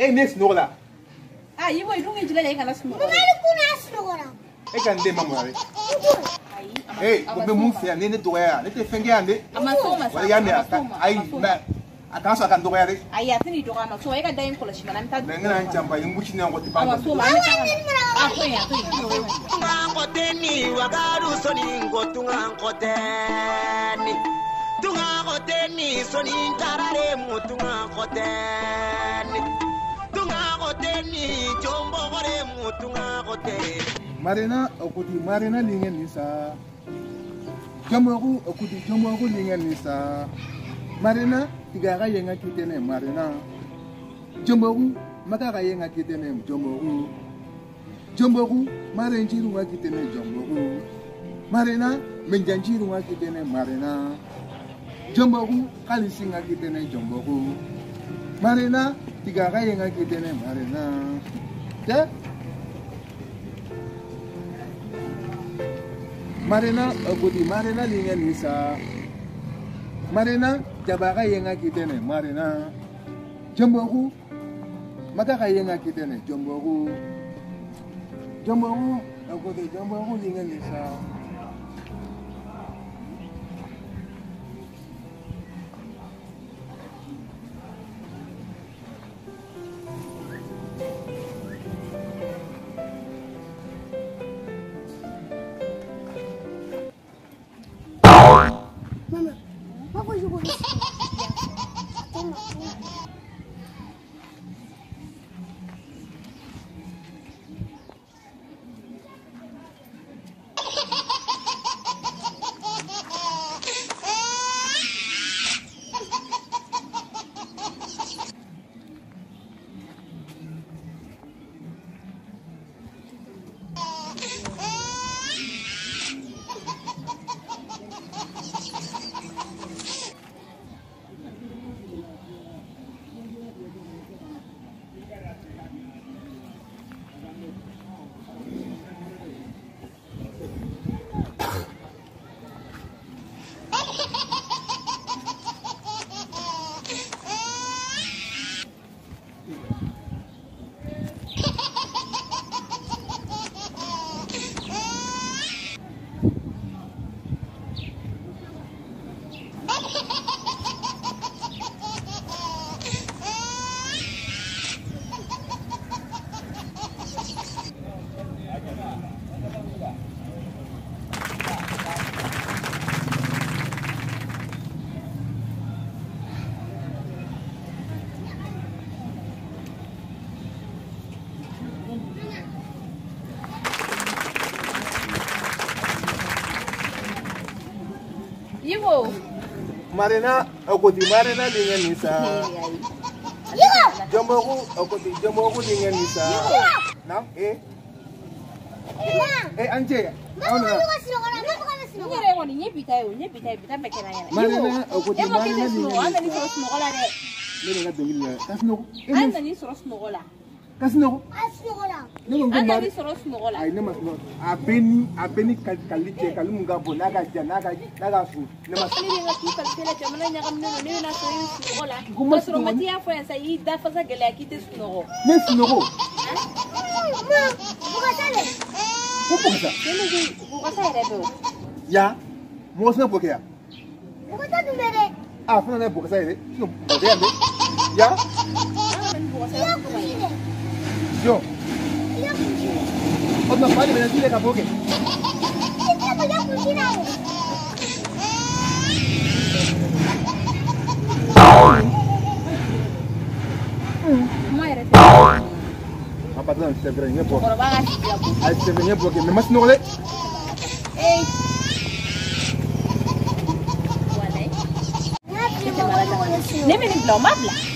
e h ne sinogola a yibo i dungi jila ya i kana sunɔgɔ mamari kuna sunɔgɔla e ka n den ma mɔna de ee o bɛ mun fɛ yan ne ne dɔgɔya yan ne tɛ fɛn kɛ yan de a ma s'o ma sa wali i y'a mɛn a ka ayi mɛ a kana sɔn a ka n dɔgɔya de ayi a tɛ n'i dɔgɔya nɔ sɔgɔ e ka da in kɔlɔsi mana I bɛ taa mɛ n kana n janfa n gosi n'an kɔ tɛ ban a ma s'o ma an bɛ taa ka na a to yen a to yen. nkɔtɛ ni wagaru sɔni nkɔtunga n k ɔ t e ni tunga n k ɔ t e ni sɔni tarare mutunga nkɔtɛ ni. marina akuti marina linge nisa jamoku akuti jamoku linge nisa marina tigaga yenga kitene marina jamoku makaga yenga kitene jamoku jamoku marenjiru ruwa kitene jamoku marina menjanjiru ruwa kitene marina jamoku kalisi nga kitene jamoku marina tiga kali nggak kita nih marina, ya marina eh, di marina lingan misa marina nggak kita nih marina jomboku mataka yenga jombangku, jomboku jomboku di jomboku lingan misa Yiwo. Marina akoti Marina dinga nisa. Yiwo. Jamboku akoti Jamboku dinga nisa. Yiwo. Nam eh. Eh anje. Mana. Nyere woni nyebita yo nyebita bita mekena yana. Marina akoti Marina dinga. Ema kile sunoko ana ni sunoko la de. Mene ka dongila. Ka sunoko. E, ana ni sunoko la. ka sunɔgɔ ne ko ko mari ayi ne ma sunɔgɔ a bɛ ni a bɛ ni kalikali cɛ kali mun ka bon n'a ka jan n'a ka n'a ka sun ne ma sunɔgɔ. ne bɛ n ka k'i kalite la jamana ɲagaminen don ne bɛna sɔrɔ i sunɔgɔ la k'a sɔrɔ mati y'a fɔ yan sa i da fasa gɛlɛya k'i tɛ sunɔgɔ. ne sunɔgɔ. bukasa dɛ. ko bukasa. ne ko bukasa yɛrɛ bɛ o. ya mɔgɔ sinɛ b'o kɛ yan. bukasa dun bɛ dɛ. a fana ne bukasa yɛrɛ bukasa yɛrɛ ya. an ka na ni bukasa yɛrɛ Jo. Od não, pani będę não, kapokę. Apa não, Saya berani não, Saya berani não, Memang não não, Eh. Nemeni não, mabla.